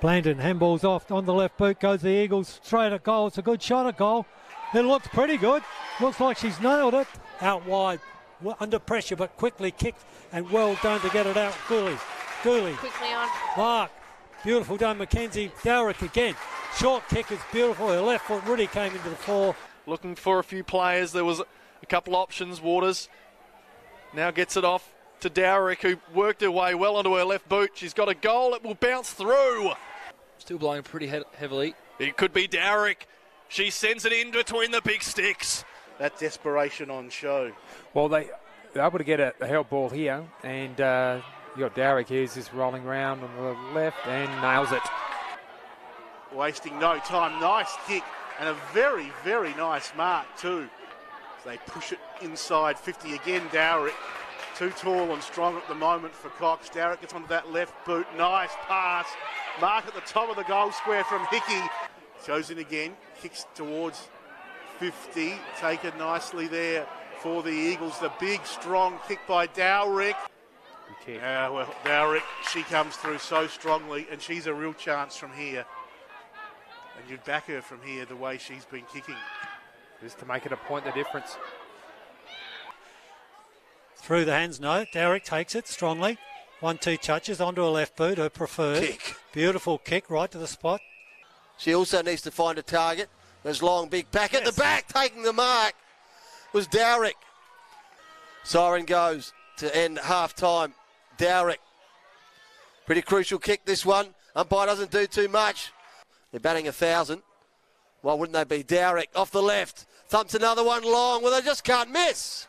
Blandon handballs off on the left boot, goes the Eagles straight at goal. It's a good shot at goal. It looks pretty good. Looks like she's nailed it. Out wide, under pressure, but quickly kicked and well done to get it out. Gooley, Gooley. Quickly on. Mark, beautiful done. McKenzie, Dowrick again. Short kick is beautiful. Her left foot really came into the fore. Looking for a few players. There was a couple options. Waters now gets it off to Dowrick, who worked her way well onto her left boot. She's got a goal. It will bounce through. Still blowing pretty he- heavily. It could be Dowrick. She sends it in between the big sticks. That desperation on show. Well, they they're able to get a, a help ball here, and uh, you got Dowrick here, just rolling around on the left and nails it. Wasting no time. Nice kick and a very, very nice mark too. They push it inside 50 again. Dowrick too tall and strong at the moment for Cox. Dowrick gets onto that left boot. Nice pass. Mark at the top of the goal square from Hickey. In again. Kicks towards 50. Taken nicely there for the Eagles. The big, strong kick by Dowrick. Yeah, well, Dowrick, she comes through so strongly, and she's a real chance from here. And you'd back her from here the way she's been kicking. Just to make it a point the difference. Through the hands, no. Dowrick takes it strongly. One, two touches onto a left boot, her preferred. Kick. Beautiful kick right to the spot. She also needs to find a target. There's long, big back at Yes. the back, taking the mark was Dowrick. Siren goes to end half time. Dowrick. Pretty crucial kick this one. Umpire doesn't do too much. They're batting a thousand. Why wouldn't they be? Dowrick off the left. Thumps another one long. Well, they just can't miss.